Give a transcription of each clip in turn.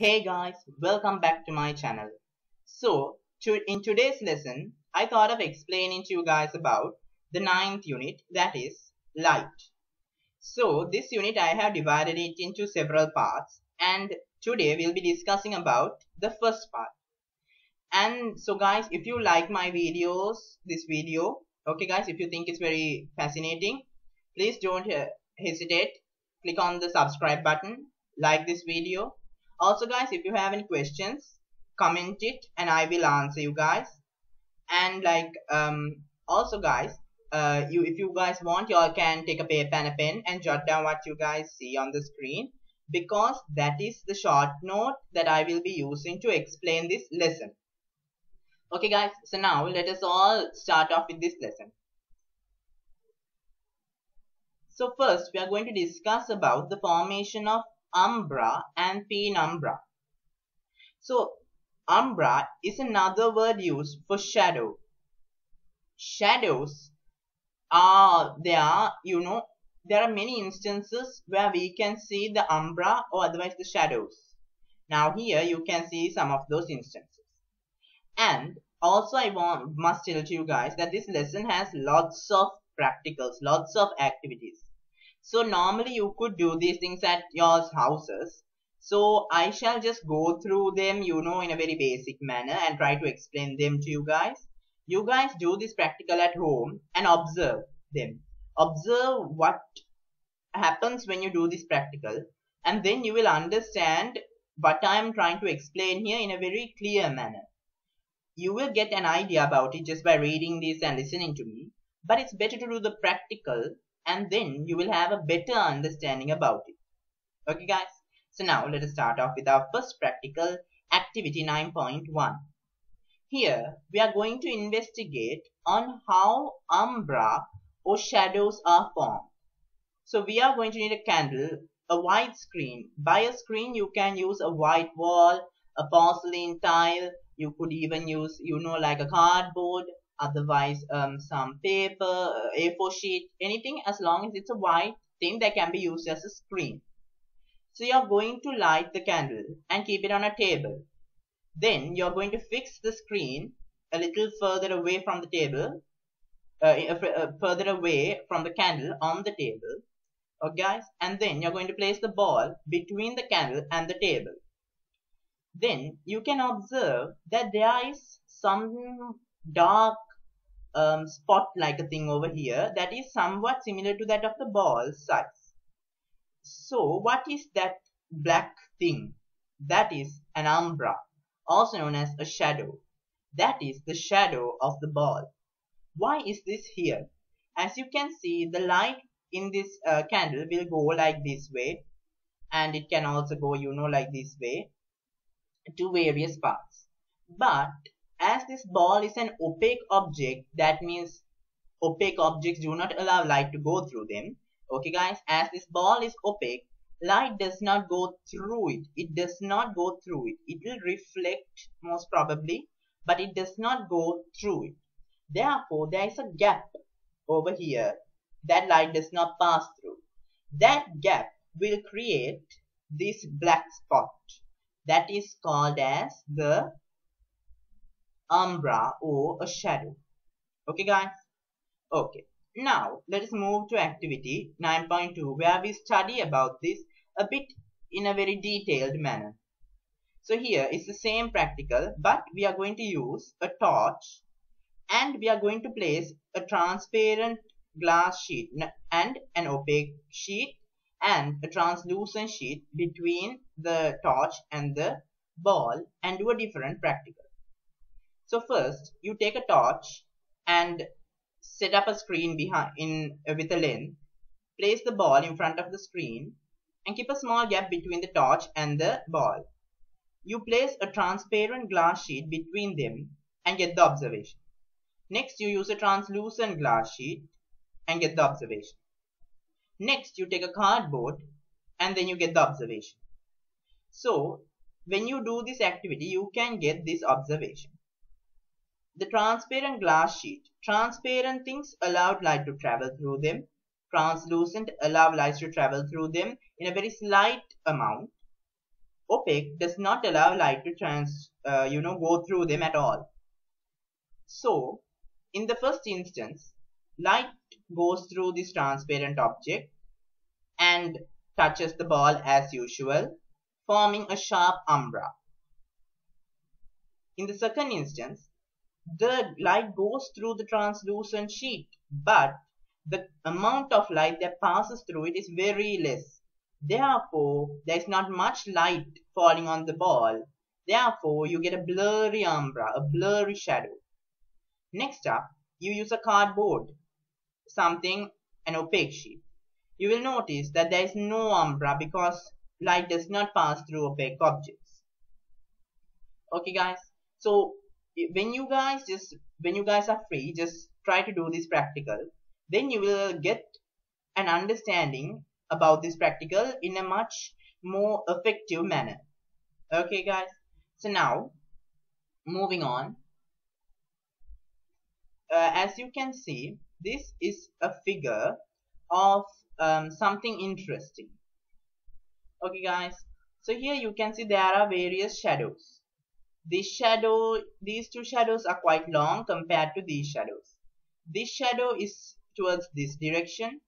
Hey guys, welcome back to my channel. So, to, in today's lesson, I thought of explaining to you guys about the ninth unit that is light. So, this unit I have divided it into several parts and today we'll be discussing about the first part. And so guys, if you like my videos, this video, okay guys, if you think it's very fascinating, please don't uh, hesitate. Click on the subscribe button, like this video also guys if you have any questions comment it and i will answer you guys. And like um also guys uh you if you guys want you all can take a paper and a pen and jot down what you guys see on the screen. Because that is the short note that i will be using to explain this lesson. Okay guys so now let us all start off with this lesson. So first we are going to discuss about the formation of umbra and penumbra. So umbra is another word used for shadow. Shadows are there, you know, there are many instances where we can see the umbra or otherwise the shadows. Now here you can see some of those instances. And also I want must tell to you guys that this lesson has lots of practicals, lots of activities. So normally you could do these things at your houses. So I shall just go through them, you know, in a very basic manner and try to explain them to you guys. You guys do this practical at home and observe them. Observe what happens when you do this practical and then you will understand what I am trying to explain here in a very clear manner. You will get an idea about it just by reading this and listening to me. But it's better to do the practical and then you will have a better understanding about it. Okay guys, so now let us start off with our first practical activity 9.1. Here we are going to investigate on how umbra or shadows are formed. So we are going to need a candle, a white screen. By a screen you can use a white wall, a porcelain tile, you could even use you know like a cardboard otherwise um, some paper, uh, A4 sheet, anything as long as it's a white thing that can be used as a screen. So you're going to light the candle and keep it on a table. Then you're going to fix the screen a little further away from the table, uh, uh, further away from the candle on the table. Okay guys, and then you're going to place the ball between the candle and the table. Then you can observe that there is some dark um, spot like a thing over here that is somewhat similar to that of the ball size. So what is that black thing? That is an umbra, also known as a shadow. That is the shadow of the ball. Why is this here? As you can see, the light in this uh, candle will go like this way and it can also go, you know, like this way to various parts. But as this ball is an opaque object that means opaque objects do not allow light to go through them. Okay guys as this ball is opaque light does not go through it. It does not go through it. It will reflect most probably but it does not go through it. Therefore there is a gap over here that light does not pass through. That gap will create this black spot. That is called as the umbra or a shadow. Okay guys? Okay. Now let us move to activity 9.2 where we study about this a bit in a very detailed manner. So here is the same practical but we are going to use a torch and we are going to place a transparent glass sheet and an opaque sheet and a translucent sheet between the torch and the ball and do a different practical so first you take a torch and set up a screen behind in uh, with a lens. Place the ball in front of the screen and keep a small gap between the torch and the ball. You place a transparent glass sheet between them and get the observation. Next you use a translucent glass sheet and get the observation. Next you take a cardboard and then you get the observation. So when you do this activity you can get this observation. The transparent glass sheet. Transparent things allowed light to travel through them. Translucent allow light to travel through them in a very slight amount. opaque does not allow light to trans uh, you know go through them at all so in the first instance light goes through this transparent object and touches the ball as usual forming a sharp umbra in the second instance the light goes through the translucent sheet but the amount of light that passes through it is very less. Therefore, there is not much light falling on the ball. Therefore, you get a blurry umbra, a blurry shadow. Next up, you use a cardboard, something, an opaque sheet. You will notice that there is no umbra because light does not pass through opaque objects. Okay guys, so when you guys just, when you guys are free, just try to do this practical then you will get an understanding about this practical in a much more effective manner. Okay guys? So now moving on. Uh, as you can see this is a figure of um, something interesting. Okay guys? So here you can see there are various shadows this shadow these two shadows are quite long compared to these shadows this shadow is towards this direction,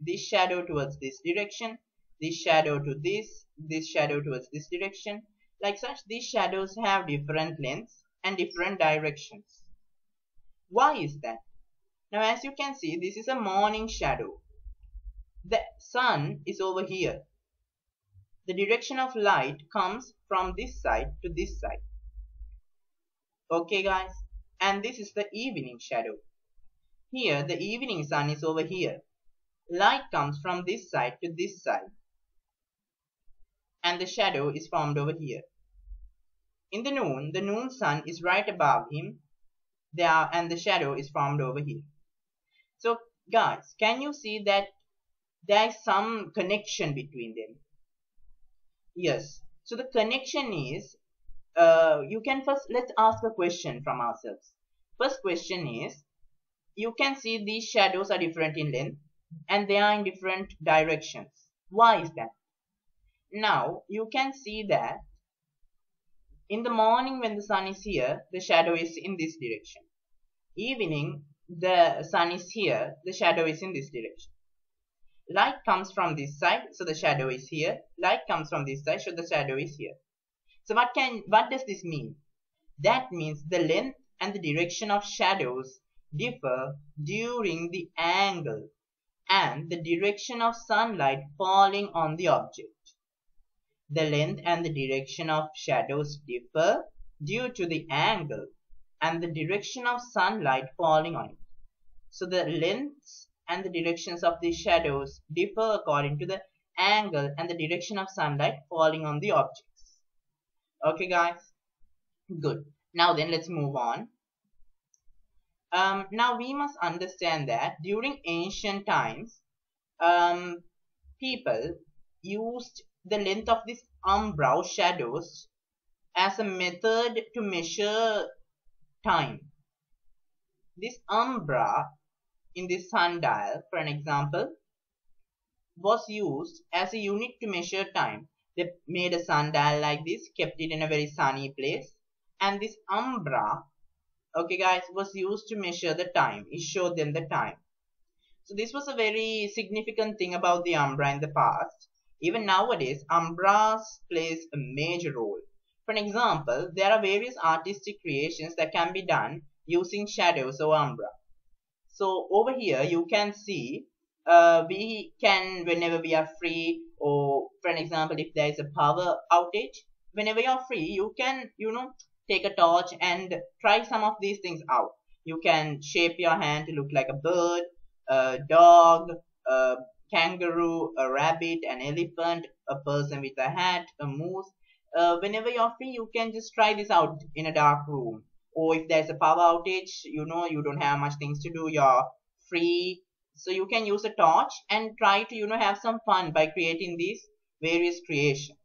this shadow towards this direction, this shadow to this, this shadow towards this direction. Like such, these shadows have different lengths and different directions. Why is that? Now as you can see, this is a morning shadow. The sun is over here. The direction of light comes from this side to this side. Okay guys, and this is the evening shadow. Here the evening sun is over here. Light comes from this side to this side. And the shadow is formed over here. In the noon, the noon sun is right above him there and the shadow is formed over here. So guys, can you see that there is some connection between them? Yes. So the connection is, uh, you can first, let's ask a question from ourselves. First question is, you can see these shadows are different in length and they are in different directions. Why is that? Now you can see that in the morning when the sun is here, the shadow is in this direction. Evening, the sun is here, the shadow is in this direction. Light comes from this side, so the shadow is here. Light comes from this side, so the shadow is here. So what can, what does this mean? That means the length and the direction of shadows differ during the angle and the direction of sunlight falling on the object. The length and the direction of shadows differ due to the angle and the direction of sunlight falling on it. So the lengths and the directions of the shadows differ according to the angle and the direction of sunlight falling on the objects. Okay guys? Good. Now then let's move on. Um, now we must understand that during ancient times, um, people used the length of these umbra shadows as a method to measure time. This umbra in this sundial, for an example, was used as a unit to measure time. They made a sundial like this, kept it in a very sunny place, and this umbra okay guys was used to measure the time. It showed them the time. So this was a very significant thing about the umbra in the past. Even nowadays umbras plays a major role. For an example there are various artistic creations that can be done using shadows or umbra. So over here you can see uh, we can whenever we are free or for an example if there is a power outage whenever you're free you can you know take a torch and try some of these things out. You can shape your hand to look like a bird, a dog, a kangaroo, a rabbit, an elephant, a person with a hat, a moose. Uh, whenever you're free, you can just try this out in a dark room. Or if there's a power outage, you know, you don't have much things to do, you're free. So you can use a torch and try to, you know, have some fun by creating these various creations.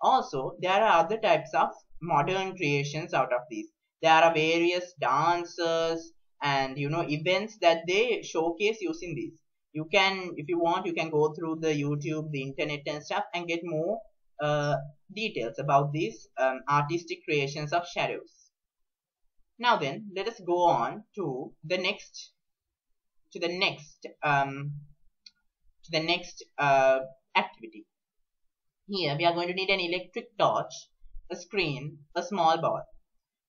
Also, there are other types of modern creations out of these there are various dancers and you know events that they showcase using these you can if you want you can go through the youtube the internet and stuff and get more uh, details about these um, artistic creations of shadows. Now then, let us go on to the next, to the next, um, to the next uh, activity. Here we are going to need an electric torch, a screen, a small ball.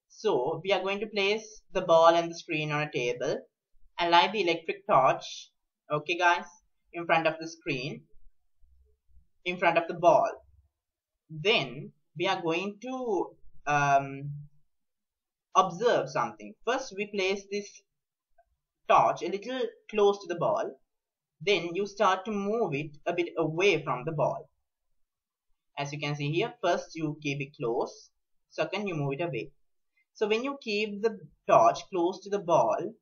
So we are going to place the ball and the screen on a table and light the electric torch, okay guys, in front of the screen, in front of the ball. Then we are going to um, observe something. First we place this torch a little close to the ball. Then you start to move it a bit away from the ball. As you can see here, first you keep it close. Second you move it away. So when you keep the torch close to the ball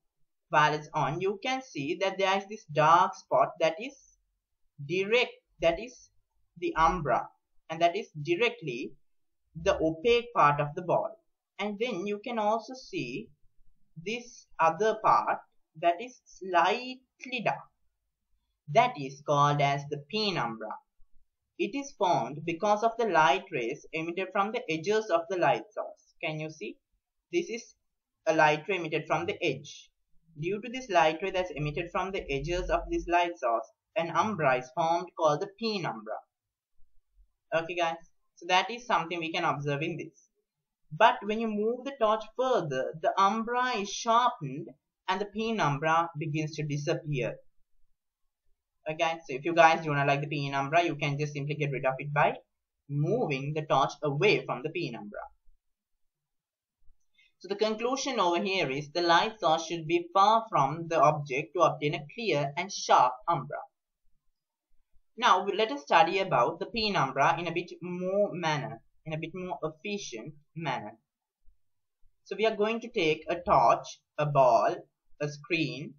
while it's on, you can see that there is this dark spot that is direct, that is the umbra and that is directly the opaque part of the ball and then you can also see this other part that is slightly dark. That is called as the penumbra. It is formed because of the light rays emitted from the edges of the light source. Can you see? This is a light ray emitted from the edge. Due to this light ray that's emitted from the edges of this light source an umbra is formed called the penumbra. Okay guys. So that is something we can observe in this. But when you move the torch further, the umbra is sharpened and the penumbra begins to disappear. Okay, so if you guys do not like the penumbra, you can just simply get rid of it by moving the torch away from the penumbra. So the conclusion over here is the light source should be far from the object to obtain a clear and sharp umbra. Now let us study about the penumbra in a bit more manner in a bit more efficient manner. So we are going to take a torch, a ball, a screen,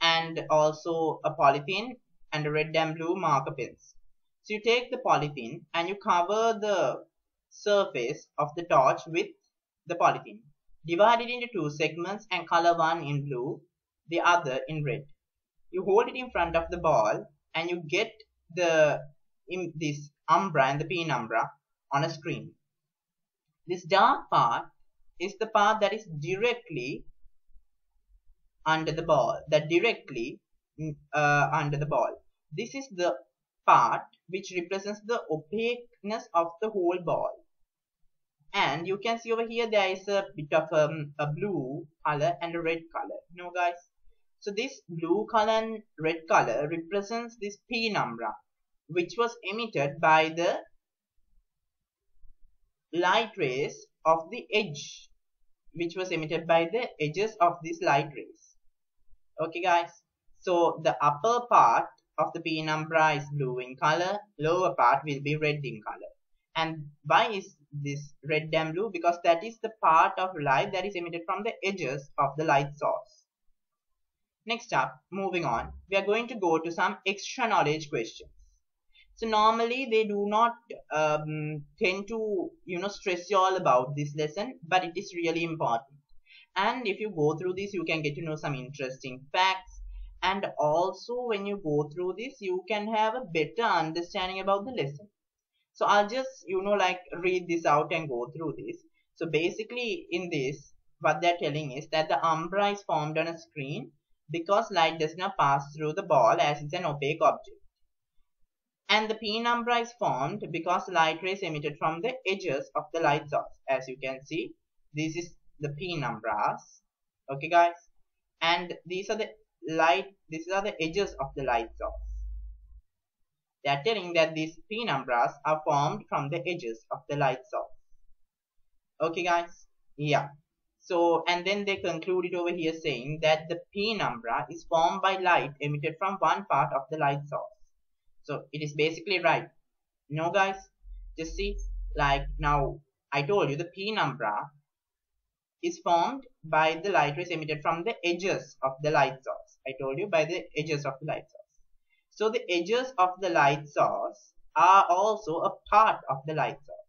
and also a polythene and a red and blue marker pins. So you take the polythene and you cover the surface of the torch with the polythene. Divide it into two segments and color one in blue, the other in red. You hold it in front of the ball and you get the in this umbra and the penumbra on a screen. This dark part is the part that is directly under the ball, that directly mm, uh, under the ball. This is the part which represents the opaqueness of the whole ball. And you can see over here there is a bit of um, a blue color and a red color. You know guys? So this blue color and red color represents this penumbra which was emitted by the light rays of the edge which was emitted by the edges of these light rays okay guys. So the upper part of the penumbra is blue in color. Lower part will be red in color. And why is this red and blue? Because that is the part of light that is emitted from the edges of the light source. Next up moving on we are going to go to some extra knowledge questions. So normally they do not um, tend to you know stress you all about this lesson but it is really important and if you go through this you can get to know some interesting facts. And also when you go through this you can have a better understanding about the lesson. So i'll just you know like read this out and go through this. So basically in this what they're telling is that the umbra is formed on a screen because light does not pass through the ball as it's an opaque object. And the penumbra is formed because light rays emitted from the edges of the light source as you can see this is the penumbras okay guys? And these are the light these are the edges of the light source they are telling that these penumbras are formed from the edges of the light source okay guys? Yeah. So and then they concluded over here saying that the penumbra is formed by light emitted from one part of the light source so it is basically right. No guys? Just see? Like now I told you the penumbra is formed by the light rays emitted from the edges of the light source. I told you by the edges of the light source. So the edges of the light source are also a part of the light source.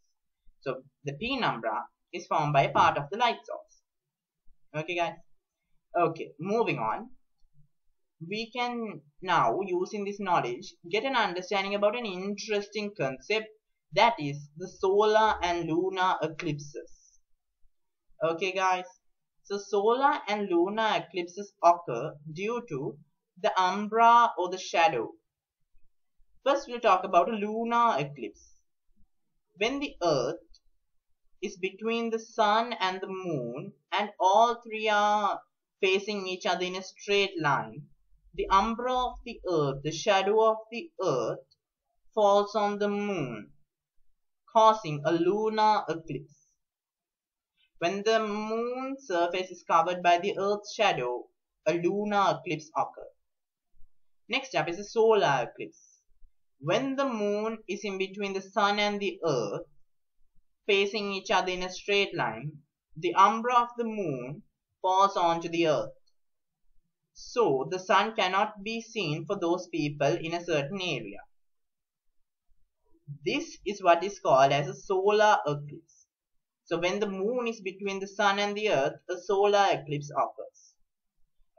So the penumbra is formed by a part of the light source. Okay guys? Okay moving on. We can now using this knowledge get an understanding about an interesting concept that is the solar and lunar eclipses okay guys. So solar and lunar eclipses occur due to the umbra or the shadow. First we'll talk about a lunar eclipse. When the earth is between the sun and the moon and all three are facing each other in a straight line the umbra of the earth the shadow of the earth falls on the moon causing a lunar eclipse when the moon's surface is covered by the earth's shadow a lunar eclipse occurs next up is a solar eclipse when the moon is in between the sun and the earth facing each other in a straight line, the umbra of the moon falls onto the earth. So the sun cannot be seen for those people in a certain area. This is what is called as a solar eclipse. So when the moon is between the sun and the earth, a solar eclipse occurs.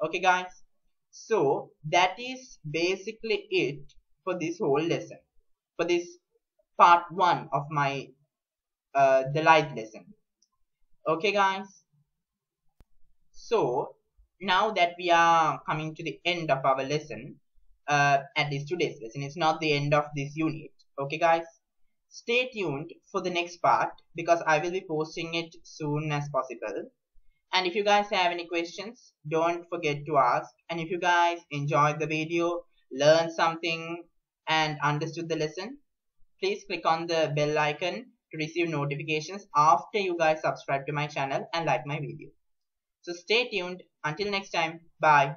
Okay guys. So that is basically it for this whole lesson. For this part 1 of my uh, the light lesson okay guys so now that we are coming to the end of our lesson uh, at least today's lesson it's not the end of this unit okay guys stay tuned for the next part because I will be posting it soon as possible and if you guys have any questions don't forget to ask and if you guys enjoyed the video learned something and understood the lesson please click on the bell icon to receive notifications after you guys subscribe to my channel and like my video. So stay tuned. Until next time. Bye.